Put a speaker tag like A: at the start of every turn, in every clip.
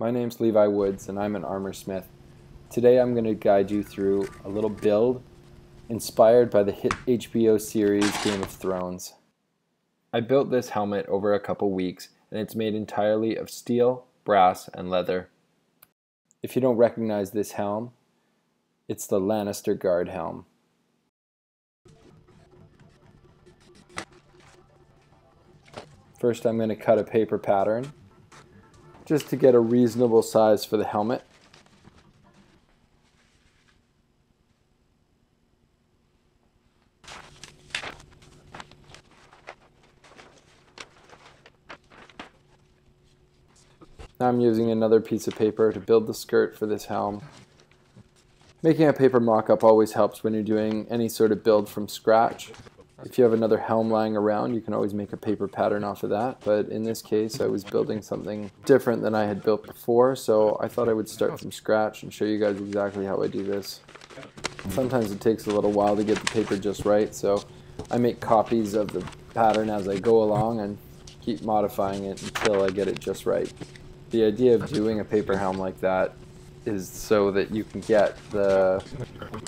A: My name's Levi Woods and I'm an armor smith. Today I'm going to guide you through a little build inspired by the hit HBO series Game of Thrones. I built this helmet over a couple weeks and it's made entirely of steel, brass, and leather. If you don't recognize this helm, it's the Lannister Guard helm. First I'm going to cut a paper pattern just to get a reasonable size for the helmet. Now I'm using another piece of paper to build the skirt for this helm. Making a paper mock-up always helps when you're doing any sort of build from scratch. If you have another helm lying around, you can always make a paper pattern off of that. But in this case, I was building something different than I had built before, so I thought I would start from scratch and show you guys exactly how I do this. Sometimes it takes a little while to get the paper just right, so I make copies of the pattern as I go along and keep modifying it until I get it just right. The idea of doing a paper helm like that is so that you can get the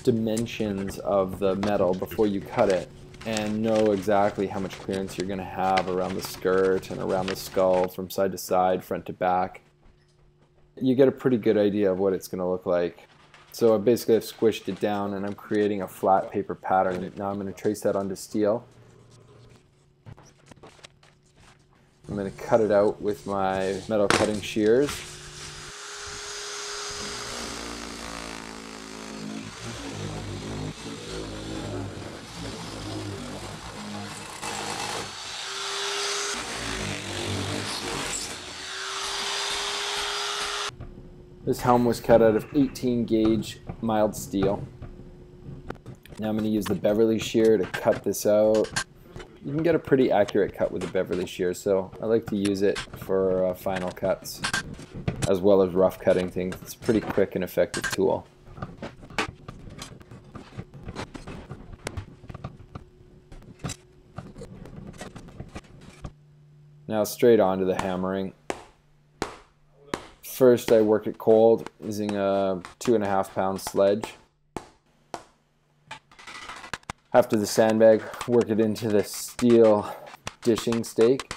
A: dimensions of the metal before you cut it and know exactly how much clearance you're going to have around the skirt and around the skull from side to side, front to back. You get a pretty good idea of what it's going to look like. So I basically have squished it down and I'm creating a flat paper pattern. Now I'm going to trace that onto steel. I'm going to cut it out with my metal cutting shears. This helm was cut out of 18 gauge mild steel. Now I'm going to use the Beverly shear to cut this out. You can get a pretty accurate cut with the Beverly shear, so I like to use it for uh, final cuts as well as rough cutting things. It's a pretty quick and effective tool. Now straight on to the hammering. First, I work it cold using a two and a half pound sledge. After the sandbag, work it into the steel dishing stake.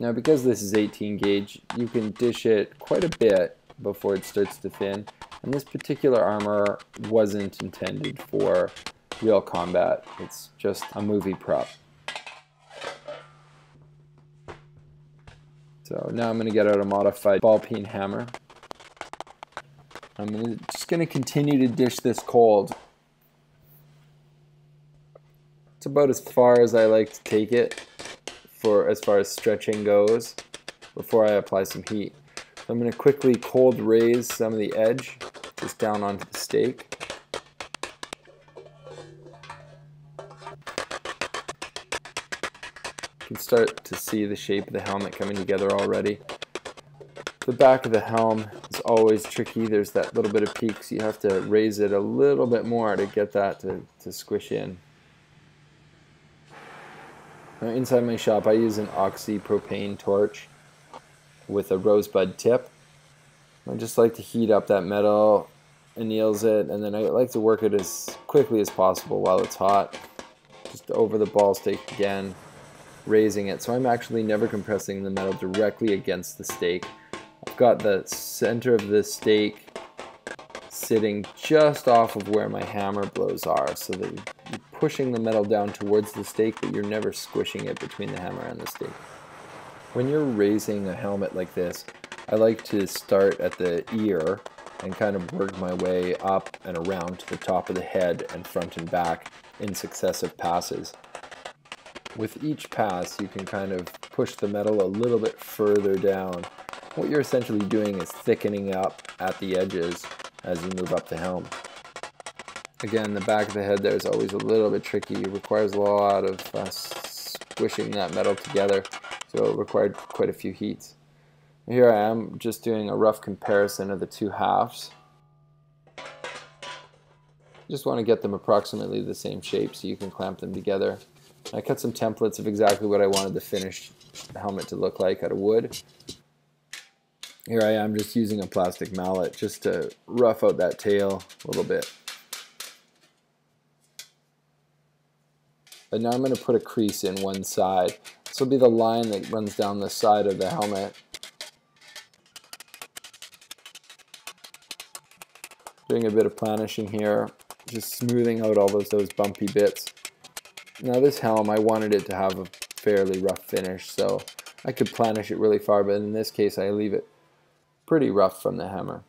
A: Now because this is 18 gauge, you can dish it quite a bit before it starts to thin. And this particular armor wasn't intended for real combat. It's just a movie prop. So now I'm going to get out a modified ball peen hammer. I'm just going to continue to dish this cold. It's about as far as I like to take it for as far as stretching goes before I apply some heat. I'm going to quickly cold raise some of the edge just down onto the stake. Can start to see the shape of the helmet coming together already. The back of the helm is always tricky. There's that little bit of peak, so you have to raise it a little bit more to get that to, to squish in. Now inside my shop, I use an oxy propane torch with a rosebud tip. I just like to heat up that metal, anneals it, and then I like to work it as quickly as possible while it's hot. Just over the ball stake again raising it. So I'm actually never compressing the metal directly against the stake. I've got the center of the stake sitting just off of where my hammer blows are so that you're pushing the metal down towards the stake but you're never squishing it between the hammer and the stake. When you're raising a helmet like this, I like to start at the ear and kind of work my way up and around to the top of the head and front and back in successive passes. With each pass, you can kind of push the metal a little bit further down. What you're essentially doing is thickening up at the edges as you move up the helm. Again, the back of the head there is always a little bit tricky. It requires a lot of uh, squishing that metal together, so it required quite a few heats. Here I am just doing a rough comparison of the two halves. Just want to get them approximately the same shape so you can clamp them together I cut some templates of exactly what I wanted the finished helmet to look like out of wood. Here I am just using a plastic mallet just to rough out that tail a little bit. And now I'm going to put a crease in one side. This will be the line that runs down the side of the helmet. Doing a bit of planishing here, just smoothing out all those, those bumpy bits. Now this helm, I wanted it to have a fairly rough finish, so I could planish it really far, but in this case I leave it pretty rough from the hammer.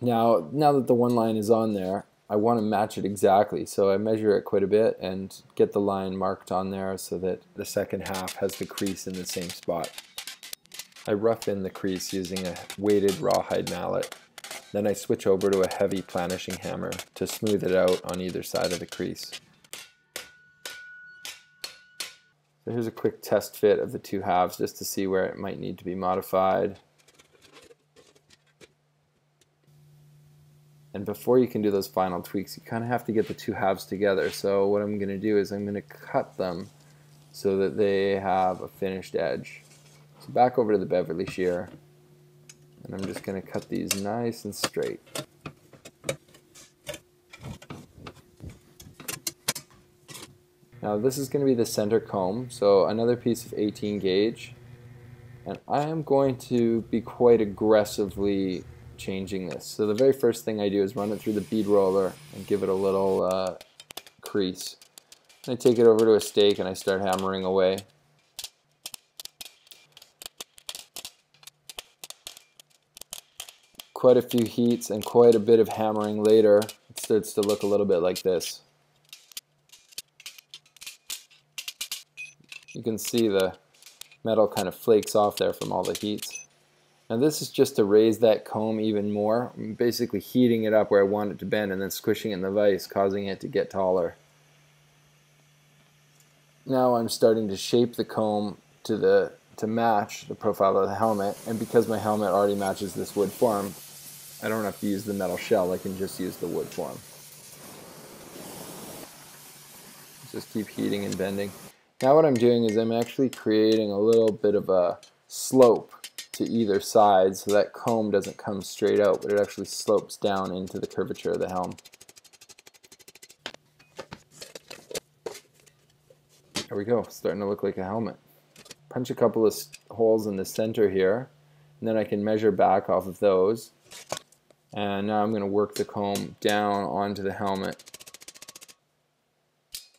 A: Now, now that the one line is on there, I want to match it exactly. So I measure it quite a bit and get the line marked on there so that the second half has the crease in the same spot. I rough in the crease using a weighted rawhide mallet. Then I switch over to a heavy planishing hammer to smooth it out on either side of the crease. So here's a quick test fit of the two halves just to see where it might need to be modified. And before you can do those final tweaks, you kind of have to get the two halves together. So what I'm going to do is I'm going to cut them so that they have a finished edge. So back over to the Beverly shear, and I'm just going to cut these nice and straight. Now this is going to be the center comb, so another piece of 18 gauge. And I am going to be quite aggressively changing this. So the very first thing I do is run it through the bead roller and give it a little uh, crease. I take it over to a stake and I start hammering away. Quite a few heats and quite a bit of hammering later, it starts to look a little bit like this. You can see the metal kind of flakes off there from all the heats. Now this is just to raise that comb even more. I'm basically heating it up where I want it to bend and then squishing it in the vise, causing it to get taller. Now I'm starting to shape the comb to the to match the profile of the helmet and because my helmet already matches this wood form I don't have to use the metal shell I can just use the wood form just keep heating and bending now what I'm doing is I'm actually creating a little bit of a slope to either side so that comb doesn't come straight out but it actually slopes down into the curvature of the helm. There we go, starting to look like a helmet. Punch a couple of holes in the center here and then I can measure back off of those and now I'm going to work the comb down onto the helmet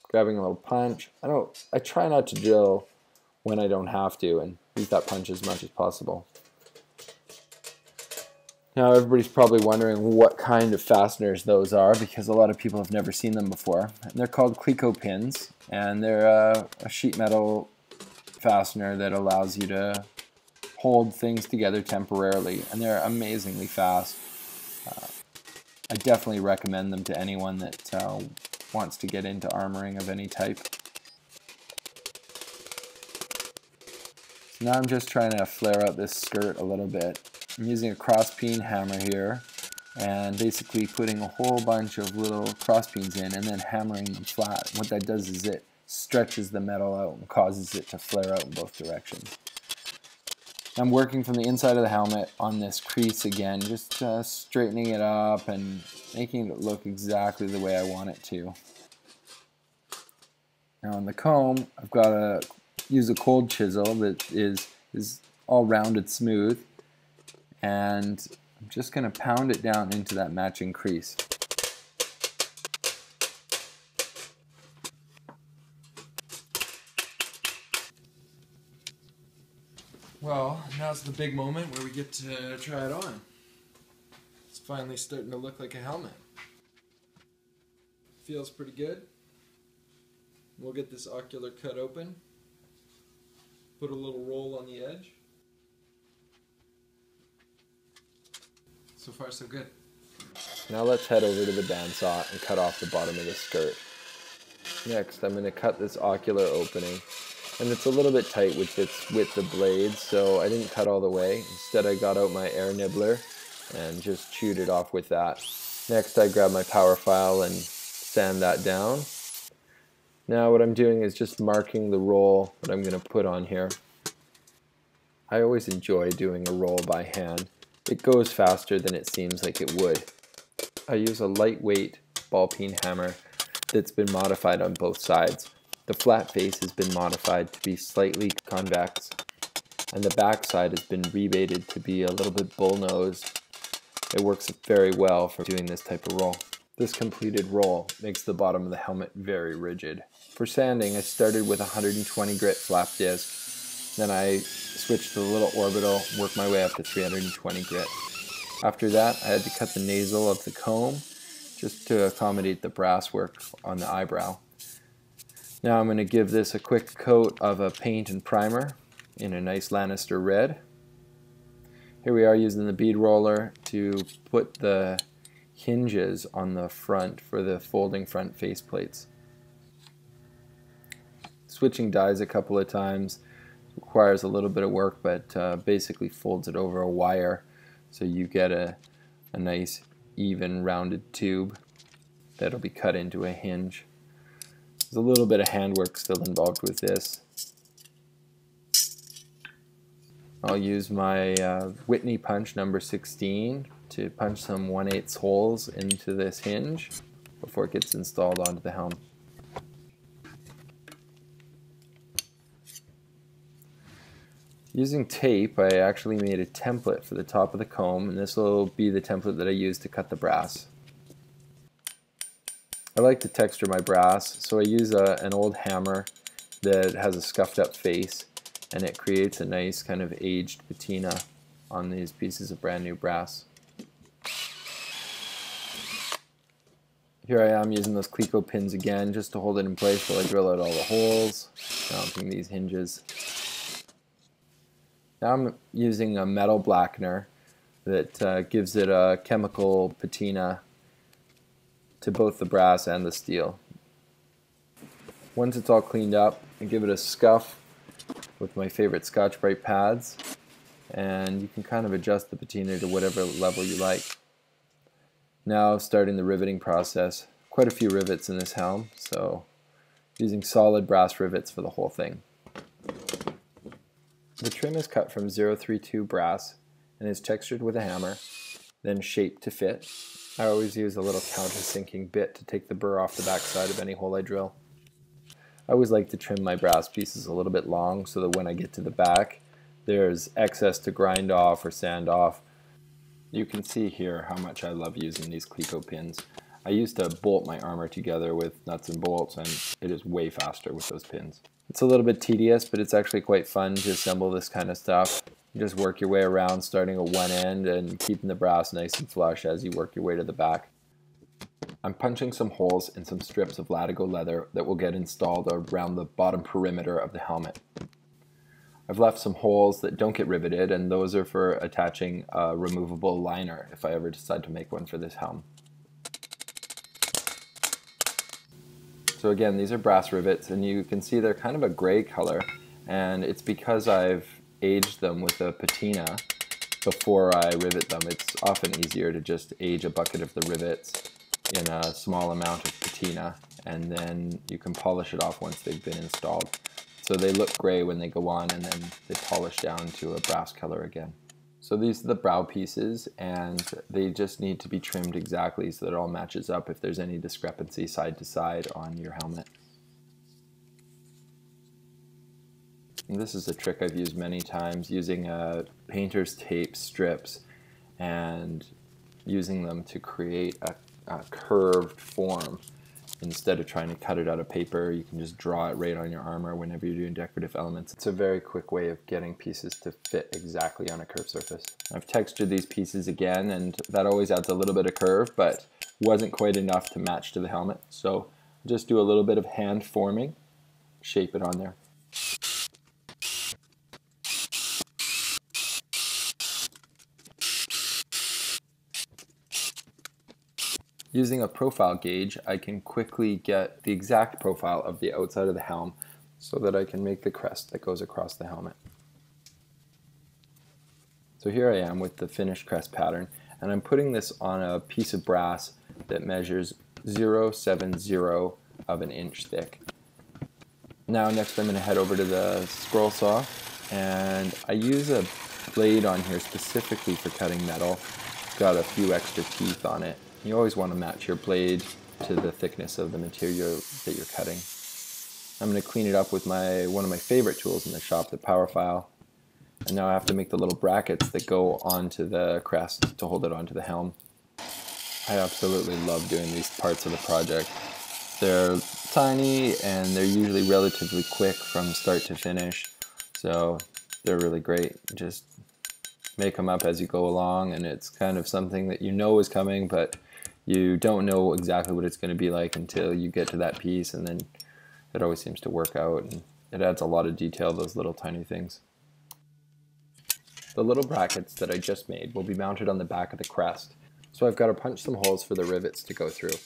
A: grabbing a little punch. I don't I try not to drill when I don't have to and use that punch as much as possible. Now everybody's probably wondering what kind of fasteners those are because a lot of people have never seen them before. And they're called Cleco pins and they're a, a sheet metal fastener that allows you to hold things together temporarily and they're amazingly fast. Uh, I definitely recommend them to anyone that uh, wants to get into armoring of any type. So Now I'm just trying to flare out this skirt a little bit. I'm using a cross peen hammer here and basically putting a whole bunch of little cross peens in and then hammering them flat. What that does is it stretches the metal out and causes it to flare out in both directions. I'm working from the inside of the helmet on this crease again, just uh, straightening it up and making it look exactly the way I want it to. Now on the comb, I've got a use a cold chisel that is, is all rounded smooth and I'm just going to pound it down into that matching crease. Now's the big moment where we get to try it on. It's finally starting to look like a helmet. Feels pretty good. We'll get this ocular cut open. Put a little roll on the edge. So far so good. Now let's head over to the bandsaw and cut off the bottom of the skirt. Next I'm going to cut this ocular opening and it's a little bit tight with its with the blade so I didn't cut all the way. Instead I got out my air nibbler and just chewed it off with that. Next I grab my power file and sand that down Now what I'm doing is just marking the roll that I'm going to put on here. I always enjoy doing a roll by hand. It goes faster than it seems like it would. I use a lightweight ball peen hammer that's been modified on both sides. The flat face has been modified to be slightly convex and the backside has been rebated to be a little bit bullnosed. It works very well for doing this type of roll. This completed roll makes the bottom of the helmet very rigid. For sanding, I started with 120 grit flap disc, then I switched to the little orbital, worked my way up to 320 grit. After that, I had to cut the nasal of the comb just to accommodate the brass work on the eyebrow. Now I'm going to give this a quick coat of a paint and primer in a nice Lannister red. Here we are using the bead roller to put the hinges on the front for the folding front face plates. Switching dies a couple of times requires a little bit of work but uh, basically folds it over a wire so you get a, a nice even rounded tube that'll be cut into a hinge. There's a little bit of handwork still involved with this. I'll use my uh, Whitney punch number 16 to punch some 1 8 holes into this hinge before it gets installed onto the helm. Using tape, I actually made a template for the top of the comb, and this will be the template that I use to cut the brass. I like to texture my brass, so I use a, an old hammer that has a scuffed up face and it creates a nice kind of aged patina on these pieces of brand new brass. Here I am using those Cleco pins again just to hold it in place while I drill out all the holes, mounting these hinges. Now I'm using a metal blackener that uh, gives it a chemical patina to both the brass and the steel. Once it's all cleaned up, I give it a scuff with my favorite Scotch-Brite pads and you can kind of adjust the patina to whatever level you like. Now starting the riveting process. Quite a few rivets in this helm, so using solid brass rivets for the whole thing. The trim is cut from 032 brass and is textured with a hammer, then shaped to fit. I always use a little countersinking bit to take the burr off the backside of any hole I drill. I always like to trim my brass pieces a little bit long so that when I get to the back there's excess to grind off or sand off. You can see here how much I love using these Cleco pins. I used to bolt my armor together with nuts and bolts and it is way faster with those pins. It's a little bit tedious but it's actually quite fun to assemble this kind of stuff. You just work your way around starting at one end and keeping the brass nice and flush as you work your way to the back. I'm punching some holes in some strips of Latigo leather that will get installed around the bottom perimeter of the helmet. I've left some holes that don't get riveted and those are for attaching a removable liner if I ever decide to make one for this helm. So again, these are brass rivets and you can see they're kind of a gray color and it's because I've aged them with a patina before I rivet them. It's often easier to just age a bucket of the rivets in a small amount of patina and then you can polish it off once they've been installed. So they look gray when they go on and then they polish down to a brass color again. So these are the brow pieces and they just need to be trimmed exactly so that it all matches up if there's any discrepancy side to side on your helmet. This is a trick I've used many times using uh, painter's tape strips and using them to create a uh, curved form. Instead of trying to cut it out of paper, you can just draw it right on your armor whenever you're doing decorative elements. It's a very quick way of getting pieces to fit exactly on a curved surface. I've textured these pieces again, and that always adds a little bit of curve, but wasn't quite enough to match to the helmet. So just do a little bit of hand forming, shape it on there. Using a profile gauge, I can quickly get the exact profile of the outside of the helm so that I can make the crest that goes across the helmet. So here I am with the finished crest pattern, and I'm putting this on a piece of brass that measures 0.70 of an inch thick. Now next I'm going to head over to the scroll saw and I use a blade on here specifically for cutting metal. It's got a few extra teeth on it. You always want to match your blade to the thickness of the material that you're cutting. I'm going to clean it up with my one of my favorite tools in the shop, the power file. And now I have to make the little brackets that go onto the crest to hold it onto the helm. I absolutely love doing these parts of the project. They're tiny and they're usually relatively quick from start to finish. So they're really great. Just make them up as you go along and it's kind of something that you know is coming but you don't know exactly what it's going to be like until you get to that piece and then it always seems to work out and it adds a lot of detail those little tiny things. The little brackets that I just made will be mounted on the back of the crest so I've got to punch some holes for the rivets to go through.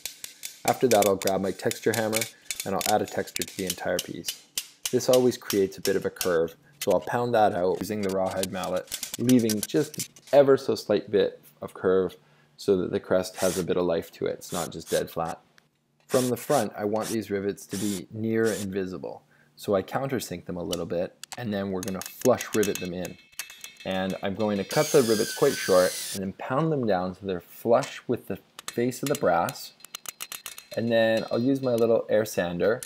A: After that I'll grab my texture hammer and I'll add a texture to the entire piece. This always creates a bit of a curve so I'll pound that out using the rawhide mallet leaving just ever so slight bit of curve so that the crest has a bit of life to it. It's not just dead flat. From the front, I want these rivets to be near invisible. So I countersink them a little bit, and then we're going to flush rivet them in. And I'm going to cut the rivets quite short, and then pound them down so they're flush with the face of the brass. And then I'll use my little air sander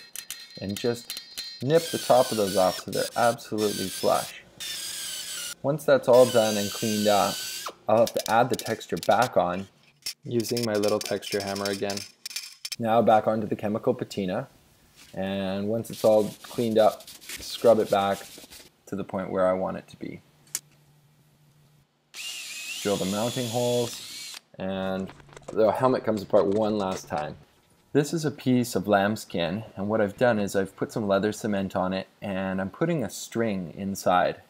A: and just nip the top of those off so they're absolutely flush. Once that's all done and cleaned up, I'll have to add the texture back on using my little texture hammer again. Now back onto the chemical patina and once it's all cleaned up, scrub it back to the point where I want it to be. Drill the mounting holes and the helmet comes apart one last time. This is a piece of lambskin and what I've done is I've put some leather cement on it and I'm putting a string inside.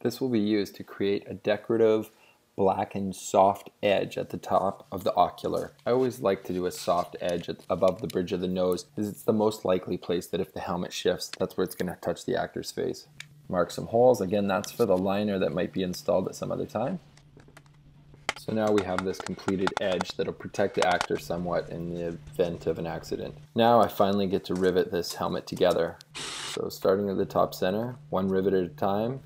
A: This will be used to create a decorative blackened soft edge at the top of the ocular. I always like to do a soft edge above the bridge of the nose because it's the most likely place that if the helmet shifts, that's where it's going to touch the actor's face. Mark some holes. Again, that's for the liner that might be installed at some other time. So now we have this completed edge that'll protect the actor somewhat in the event of an accident. Now I finally get to rivet this helmet together. So starting at the top center, one rivet at a time,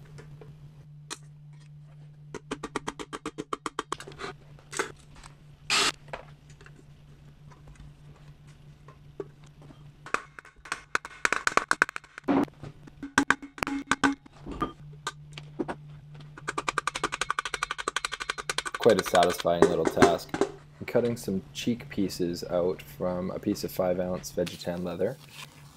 A: quite a satisfying little task. I'm cutting some cheek pieces out from a piece of 5 ounce Vegetan leather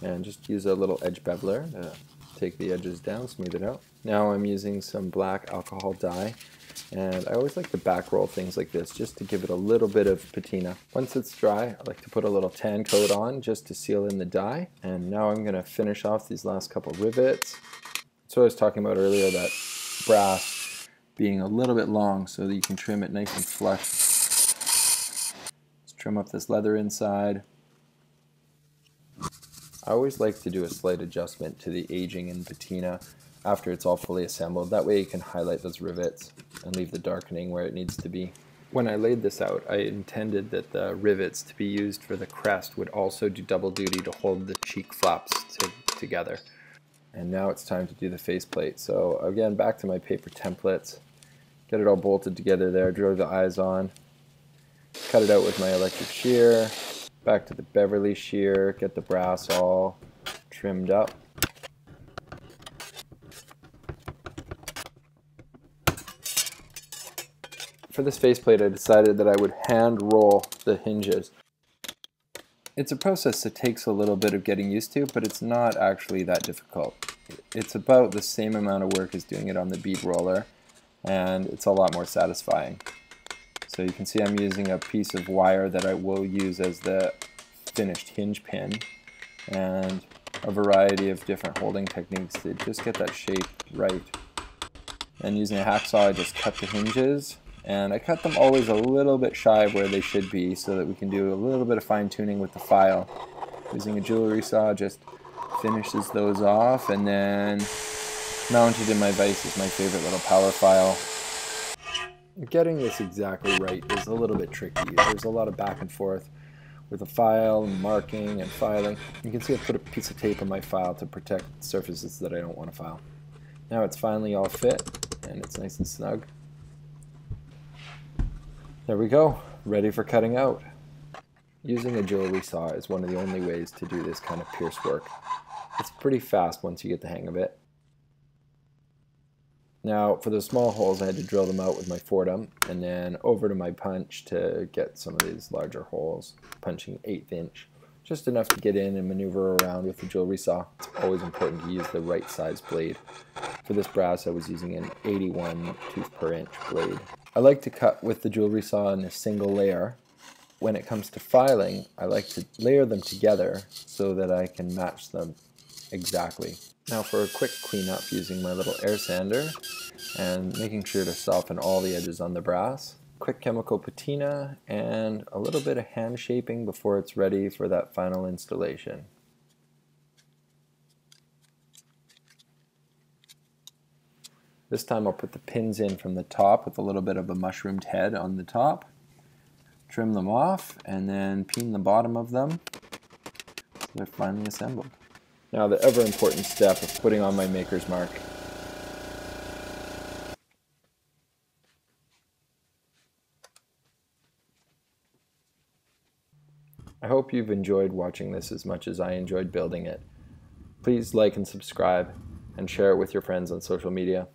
A: and just use a little edge beveler to take the edges down, smooth it out. Now I'm using some black alcohol dye and I always like to back roll things like this just to give it a little bit of patina. Once it's dry, I like to put a little Tan-Kote on just to seal in the dye. And now I'm going to finish off these last couple rivets. So I was talking about earlier that brass being a little bit long so that you can trim it nice and flush. Let's trim up this leather inside. I always like to do a slight adjustment to the aging and patina after it's all fully assembled. That way you can highlight those rivets and leave the darkening where it needs to be. When I laid this out, I intended that the rivets to be used for the crest would also do double duty to hold the cheek flaps to, together. And now it's time to do the faceplate. So again, back to my paper templates. Get it all bolted together there, drill the eyes on. Cut it out with my electric shear. Back to the Beverly shear, get the brass all trimmed up. For this faceplate, I decided that I would hand roll the hinges. It's a process that takes a little bit of getting used to, but it's not actually that difficult. It's about the same amount of work as doing it on the bead roller, and it's a lot more satisfying. So you can see I'm using a piece of wire that I will use as the finished hinge pin, and a variety of different holding techniques to just get that shape right. And using a hacksaw, I just cut the hinges and I cut them always a little bit shy of where they should be so that we can do a little bit of fine tuning with the file. Using a jewelry saw just finishes those off and then mounted in my vise is my favorite little power file. Getting this exactly right is a little bit tricky. There's a lot of back and forth with a file, and marking, and filing. You can see I put a piece of tape on my file to protect surfaces that I don't want to file. Now it's finally all fit, and it's nice and snug. There we go, ready for cutting out. Using a jewelry saw is one of the only ways to do this kind of pierce work. It's pretty fast once you get the hang of it. Now, for the small holes, I had to drill them out with my Foredom, and then over to my punch to get some of these larger holes, punching eighth inch. Just enough to get in and maneuver around with the jewelry saw. It's always important to use the right size blade. For this brass, I was using an 81 tooth per inch blade. I like to cut with the jewelry saw in a single layer. When it comes to filing, I like to layer them together so that I can match them exactly. Now for a quick cleanup using my little air sander and making sure to soften all the edges on the brass. Quick chemical patina and a little bit of hand shaping before it's ready for that final installation. This time I'll put the pins in from the top with a little bit of a mushroomed head on the top. Trim them off and then peen the bottom of them so they're finally assembled. Now the ever important step of putting on my maker's mark. I hope you've enjoyed watching this as much as I enjoyed building it. Please like and subscribe and share it with your friends on social media.